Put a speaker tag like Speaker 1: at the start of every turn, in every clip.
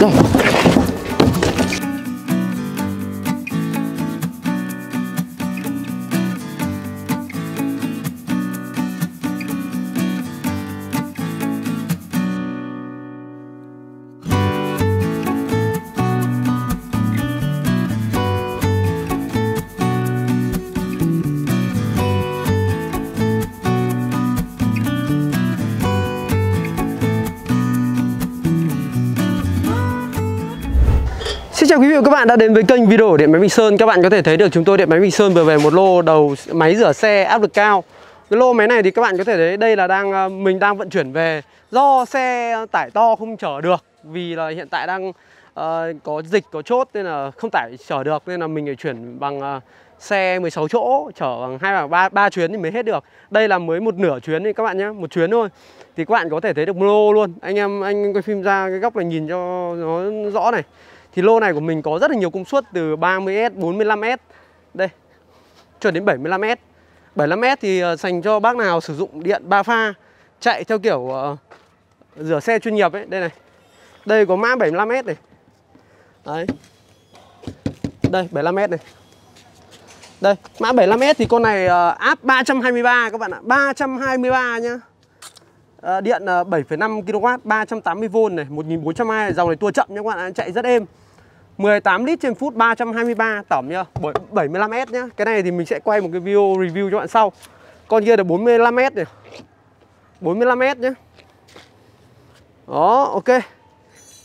Speaker 1: Rồi. Chào quý vị và các bạn đã đến với kênh video của Điện Máy Bình Sơn. Các bạn có thể thấy được chúng tôi Điện Máy Bình Sơn vừa về một lô đầu máy rửa xe áp lực cao. Cái lô máy này thì các bạn có thể thấy đây là đang ờ, mình đang vận chuyển về Do xe tải to không chở được. Vì là hiện tại đang uh, có dịch có chốt nên là không tải chở được Nên là mình phải chuyển bằng uh, xe 16 chỗ chở bằng hai ba ba chuyến thì mới hết được. Đây là mới một nửa chuyến thì các bạn nhé, một chuyến thôi. Thì các bạn có thể thấy được lô luôn. Anh em anh quay phim ra cái góc này nhìn cho nó rõ này thì lô này của mình có rất là nhiều công suất từ 30S, 45S Đây Cho đến 75S 75S thì ờ, dành cho bác nào sử dụng điện 3 pha Chạy theo kiểu uh, rửa xe chuyên nghiệp ấy. Đây này Đây có mã 75S này. Đấy. Đây 75S này. Đây mã 75S thì con này uh, áp 323 các bạn ạ. 323 nhá uh, Điện ờ, 7,5 kW 380V này 1420 Dòng này tua chậm nhá các bạn Chạy rất êm. 18 lít trên phút 323 tổng nhá 75S nhá. Cái này thì mình sẽ quay một cái video review cho bạn sau. Con kia là 45S này. 45S nhá. Đó ok.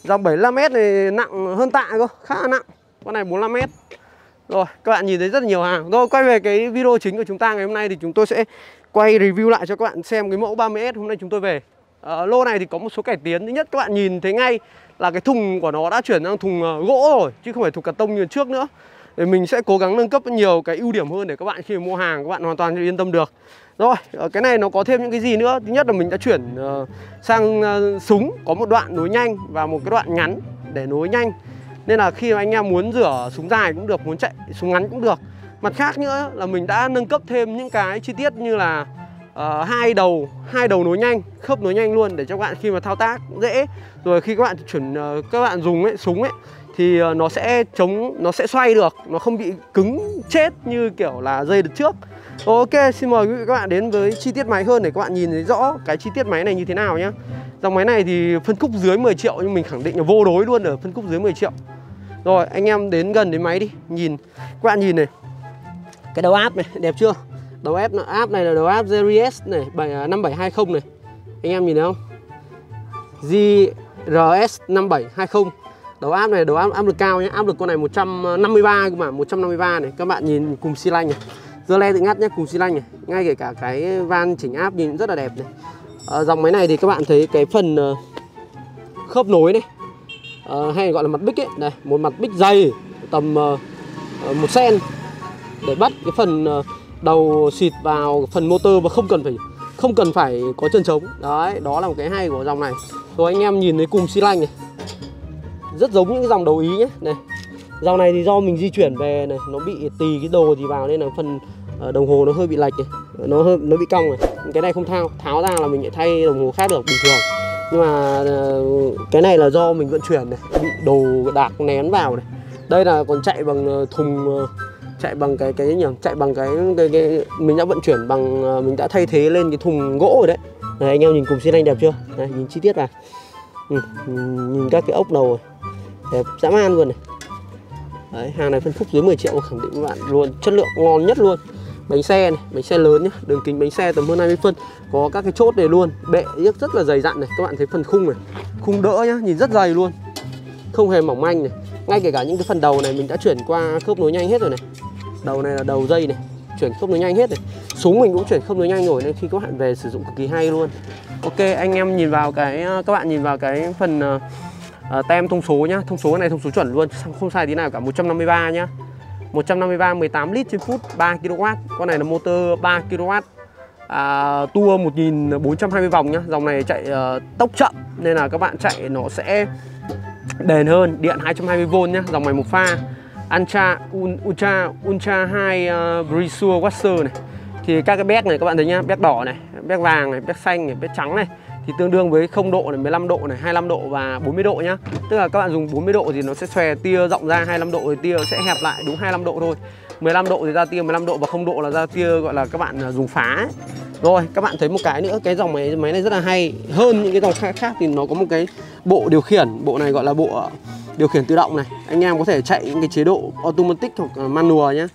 Speaker 1: Dòng 75S này nặng hơn tạ cơ Khá là nặng. Con này 45S rồi các bạn nhìn thấy rất là nhiều hàng. Rồi quay về cái video chính của chúng ta ngày hôm nay Thì chúng tôi sẽ quay review lại cho các bạn xem cái mẫu 30S hôm nay chúng tôi về. À, Lô này thì có một số cải tiến. Thứ nhất các bạn nhìn thấy ngay là cái thùng của nó đã chuyển sang thùng ờ, gỗ rồi chứ không phải thùng cà tông như trước nữa. Để mình sẽ cố gắng nâng cấp nhiều cái ưu điểm hơn để các bạn khi mua hàng các bạn hoàn toàn yên tâm được. Rồi ờ, cái này nó có thêm những cái gì nữa? Thứ nhất là mình đã chuyển sang súng. Có một đoạn nối nhanh và một cái đoạn ngắn để nối nhanh nên là khi mà anh em muốn rửa súng dài cũng được muốn chạy súng ngắn cũng được. Mặt khác nữa là mình đã nâng cấp thêm những cái chi tiết như là uh, hai đầu hai đầu nối nhanh khớp nối nhanh luôn để cho các bạn khi mà thao tác dễ. Rồi khi các bạn chuyển uh, các bạn dùng ấy súng ấy thì uh, nó sẽ chống nó sẽ xoay được nó không bị cứng chết như kiểu là dây đợt trước. Ok xin mời quý vị các bạn đến với chi tiết máy hơn để các bạn nhìn thấy rõ cái chi tiết máy này như thế nào nhé. dòng máy này thì phân khúc dưới 10 triệu nhưng mình khẳng định là vô đối luôn ở phân khúc dưới 10 triệu rồi anh em đến gần đến máy đi nhìn các bạn nhìn này cái đầu áp này đẹp chưa Đầu áp áp này là đầu áp ZRS này 5720 à, này. Anh em nhìn thấy không? GRS 5720. Đầu áp này đầu áp áp lực cao nhé. Áp lực con này 153 cơ mà, 153 này. Các bạn nhìn cùng xi lanh này. Dơ le tự ngắt nhé, cùng xi lanh này. Ngay kể cả cái van chỉnh áp nhìn rất là đẹp này. À, dòng máy này thì các bạn thấy cái phần uh, khớp nối này. Ờ, hay gọi là mặt bích ấy, này, một mặt bích dày tầm uh, một sen để bắt cái phần uh, đầu xịt vào phần motor và không cần phải không cần phải có chân trống đấy đó là một cái hay của dòng này. Rồi anh em nhìn thấy cùng xi lanh này. Rất giống những cái dòng đầu ý nhé. Này dòng này thì do mình di chuyển về này nó bị tì cái đồ gì vào nên là phần đồng hồ nó hơi bị lệch này. Nó hơi nó bị cong này. Cái này không thao tháo ra là mình lại thay đồng hồ khác được bình thường nhưng mà ờ, cái này là do mình vận chuyển này bị đồ đạc nén vào này. Đây là còn chạy bằng ờ, thùng ờ, chạy bằng cái cái nhỉ? Chạy bằng cái, cái, cái mình đã vận chuyển bằng mình đã thay thế lên cái thùng gỗ rồi đấy. Này anh em nhìn cùng xin anh đẹp chưa? Này nhìn chi tiết vào. Ừ, nhìn các cái ốc đầu đẹp dã man luôn này. Đấy hàng này phân khúc dưới 10 triệu khẳng định các bạn luôn. Chất lượng ngon nhất luôn bánh xe này bánh xe lớn nhá đường kính bánh xe tầm hơn 20 phân có các cái chốt này luôn. Bệ rất rất là dày dặn này các bạn thấy phần khung này khung đỡ nhá nhìn rất dày luôn. Không hề mỏng manh này ngay kể cả những cái phần đầu này mình đã chuyển qua khớp nối nhanh hết rồi này. Đầu này là đầu dây này chuyển khớp nối nhanh hết này. Súng mình cũng chuyển khớp nối nhanh rồi nên khi các bạn về sử dụng cực kỳ hay luôn. Ok anh em nhìn vào cái ờ, các bạn nhìn vào cái phần uh, tem thông số nhá. Thông số này thông số chuẩn luôn không sai tí nào cả 153 nhá. 153 18 lít trên phút 3 kW con này là motor 3 kW à, tua 1420 vòng nhá. Dòng này chạy uh, tốc chậm nên là các bạn chạy nó sẽ đền hơn. Điện 220V nhá dòng này một pha. Ultra Ultra Ultra 2 uh, ờ, Brisure Washer này. Thì các cái béc này các bạn thấy nhá béc đỏ này béc vàng này béc xanh này béc trắng này thì tương đương với 0 độ này, 15 độ này, 25 độ và 40 độ nhá. Tức là các bạn dùng 40 độ thì nó sẽ xòe tia rộng ra, 25 độ thì tia sẽ hẹp lại đúng 25 độ thôi. 15 độ thì ra tia 15 độ và 0 độ là ra tia gọi là các bạn à, dùng phá ấy. Rồi, các bạn thấy một cái nữa, cái dòng máy máy này rất là hay hơn những cái dòng khác khác thì nó có một cái bộ điều khiển, bộ này gọi là bộ à, điều khiển tự động này. Anh em có thể chạy những cái chế độ automatic hoặc à, manual nhá.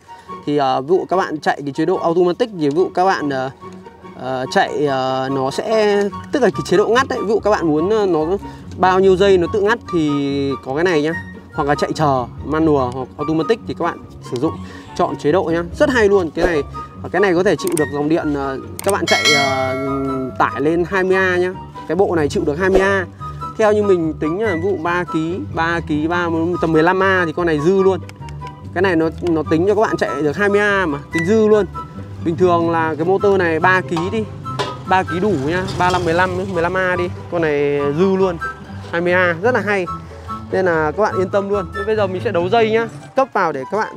Speaker 1: thì uh, ví dụ các bạn chạy cái chế độ automatic thì ví dụ các bạn uh, uh, chạy uh, nó sẽ tức là cái chế độ ngắt đấy ví dụ các bạn muốn ờ, nó bao nhiêu giây nó tự ngắt thì có cái này nhá. Hoặc là chạy chờ manual hoặc automatic thì các bạn sử dụng chọn chế độ nhá. Rất hay luôn cái này cái này có thể chịu được dòng điện uh, các bạn chạy uh, tải lên 20A nhá. Cái bộ này chịu được 20A theo như mình tính là ví dụ 3 kg 3 kg 3 tầm 15A thì con này dư luôn. Cái này nó nó tính cho các bạn chạy được 20A mà tính dư luôn bình thường là cái motor này 3 kg đi 3 kg đủ nhá 35 15 15A đi, con này dư luôn 20A rất là hay. Nên là các bạn yên tâm luôn. Bây giờ mình sẽ đấu dây nhá, cấp vào để các bạn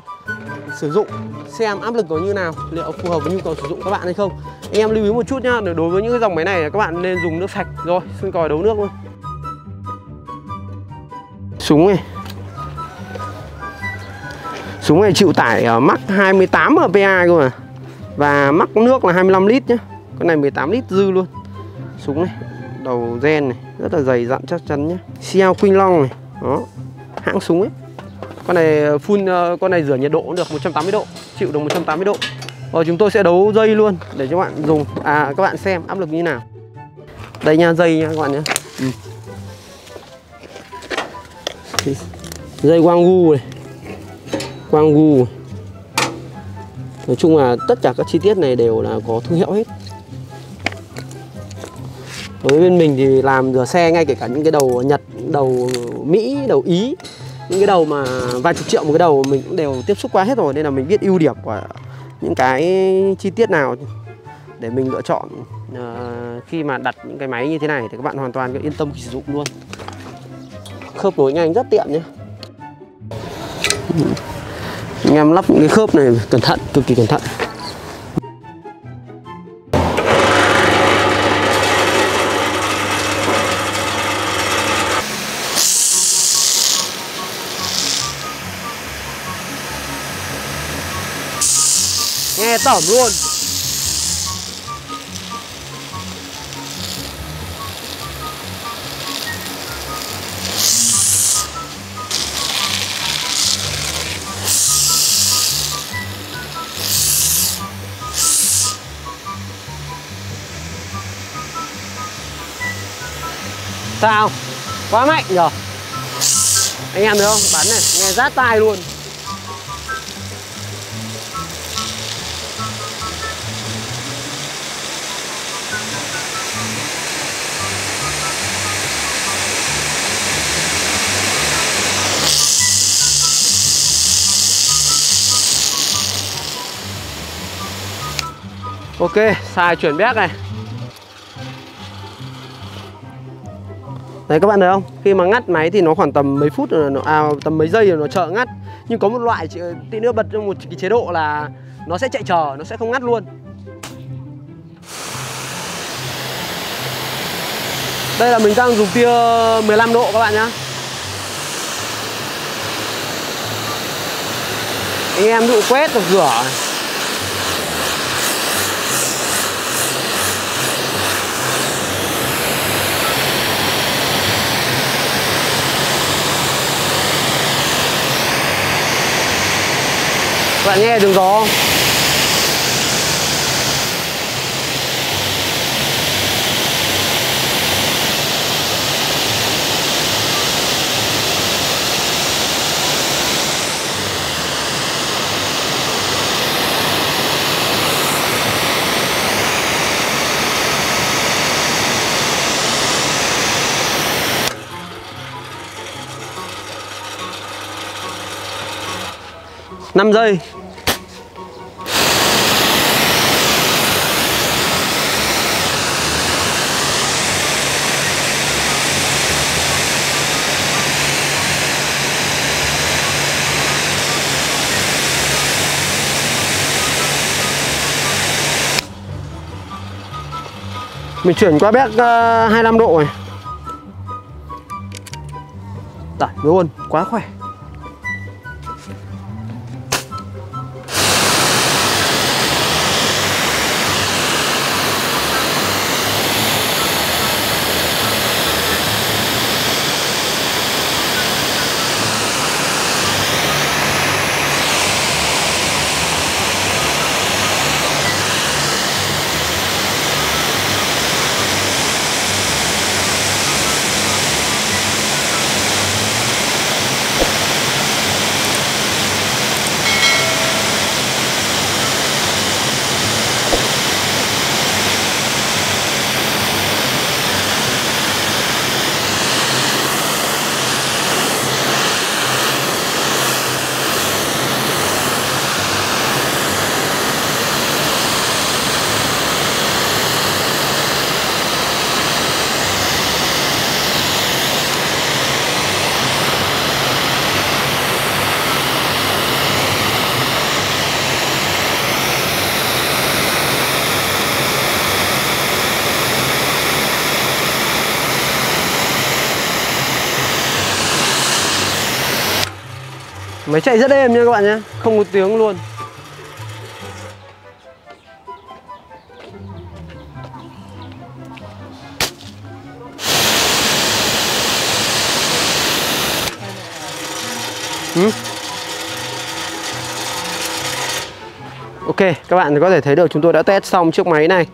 Speaker 1: sử dụng, xem áp lực có như nào, liệu phù hợp với nhu cầu sử dụng các bạn hay không. Anh em lưu ý một chút nhá đối với những cái dòng máy này các bạn nên dùng nước sạch. Rồi, xin còi đấu nước luôn. Súng này. Súng này chịu tải ở mắc 28 PA cơ mà. Và mắc nước là 25 lít nhá. Con này 18 lít dư luôn. Súng này Đầu gen này Rất là dày dặn chắc chắn nhá. Xiao Quinh Long này Đó Hãng súng ấy. Con này full ờ, Con này rửa nhiệt độ cũng được 180 độ Chịu được 180 độ. Rồi chúng tôi sẽ đấu dây luôn Để cho bạn dùng. À các bạn xem áp lực như nào. Đây nha dây nha các bạn nhé ừ. Dây Wanggu này. Wanggu Nói chung là tất cả các chi tiết này đều là có thương hiệu hết. Với bên mình thì làm rửa xe ngay kể cả những cái đầu Nhật, đầu Mỹ, đầu Ý Những cái đầu mà vài chục triệu một cái đầu mình cũng đều tiếp xúc qua hết rồi Nên là mình biết ưu điểm của những cái chi tiết nào để mình lựa chọn uh, khi mà đặt những cái máy như thế này thì các bạn hoàn toàn yên tâm sử dụng luôn. Khớp nối nhanh rất tiện nhé anh em lắp những cái khớp này cẩn thận, cực kỳ cẩn thận. Nghe tởm luôn. Sao? Quá mạnh nhở Anh em thấy không? Bắn này, nghe rát tai luôn Ok, xài chuyển bét này Đấy các bạn thấy không? Khi mà ngắt máy thì nó khoảng tầm mấy phút rồi nó à, tầm mấy giây rồi nó chờ ngắt. Nhưng có một loại tí nữa bật một cái chế độ là nó sẽ chạy chờ, nó sẽ không ngắt luôn. Đây là mình đang dùng tia 15 độ các bạn nhá. Anh em dụ quét hoặc rửa bạn nghe đường gió không năm giây. Mình chuyển qua bếp uh, 25 độ này Tải luôn, quá khỏe. Máy chạy rất êm nha các bạn nhé Không có tiếng luôn. Ừ. Ok, các bạn có thể thấy được chúng tôi đã test xong chiếc máy này.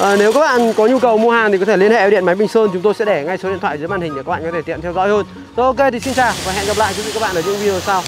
Speaker 1: À, Nếu các bạn có nhu cầu mua hàng thì có thể liên hệ với Điện Máy Bình Sơn Chúng tôi sẽ để ngay số điện thoại dưới màn hình để các bạn có thể tiện theo dõi hơn. Rồi ok thì xin chào và hẹn gặp lại quý vị các bạn ở những video sau.